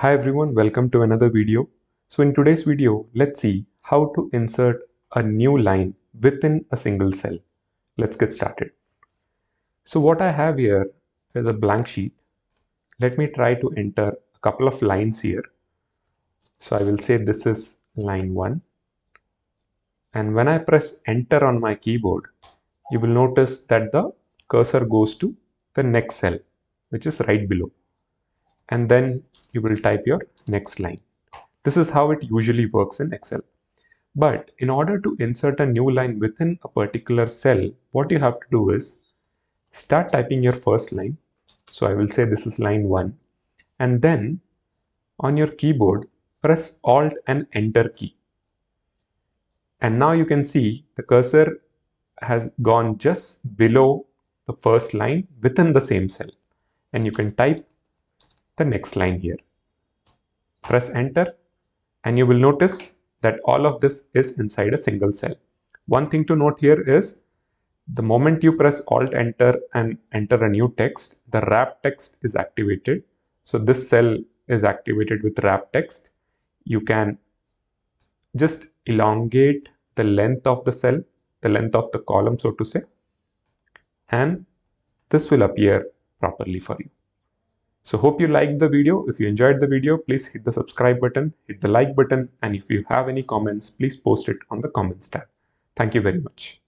Hi everyone, welcome to another video. So in today's video, let's see how to insert a new line within a single cell. Let's get started. So what I have here is a blank sheet. Let me try to enter a couple of lines here. So I will say this is line 1. And when I press enter on my keyboard, you will notice that the cursor goes to the next cell, which is right below and then you will type your next line. This is how it usually works in Excel. But in order to insert a new line within a particular cell, what you have to do is start typing your first line. So I will say this is line 1 and then on your keyboard press alt and enter key. And now you can see the cursor has gone just below the first line within the same cell and you can type the next line here. Press enter and you will notice that all of this is inside a single cell. One thing to note here is the moment you press alt enter and enter a new text, the wrap text is activated. So this cell is activated with wrap text. You can just elongate the length of the cell, the length of the column, so to say, and this will appear properly for you. So hope you liked the video. If you enjoyed the video, please hit the subscribe button, hit the like button, and if you have any comments, please post it on the comments tab. Thank you very much.